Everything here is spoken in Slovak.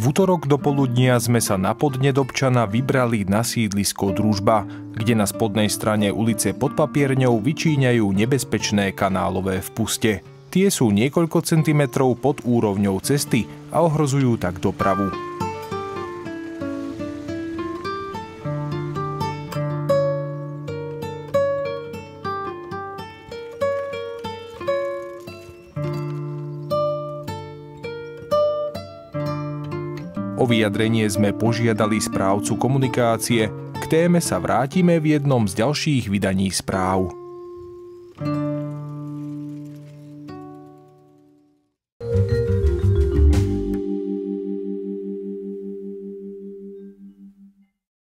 V útorok do poludnia sme sa na Podnedobčana vybrali na sídlisko Družba, kde na spodnej strane ulice pod Papierňou vyčíňajú nebezpečné kanálové vpuste. Tie sú niekoľko centimetrov pod úrovňou cesty a ohrozujú tak dopravu. O vyjadrenie sme požiadali správcu komunikácie. K téme sa vrátime v jednom z ďalších vydaní správ.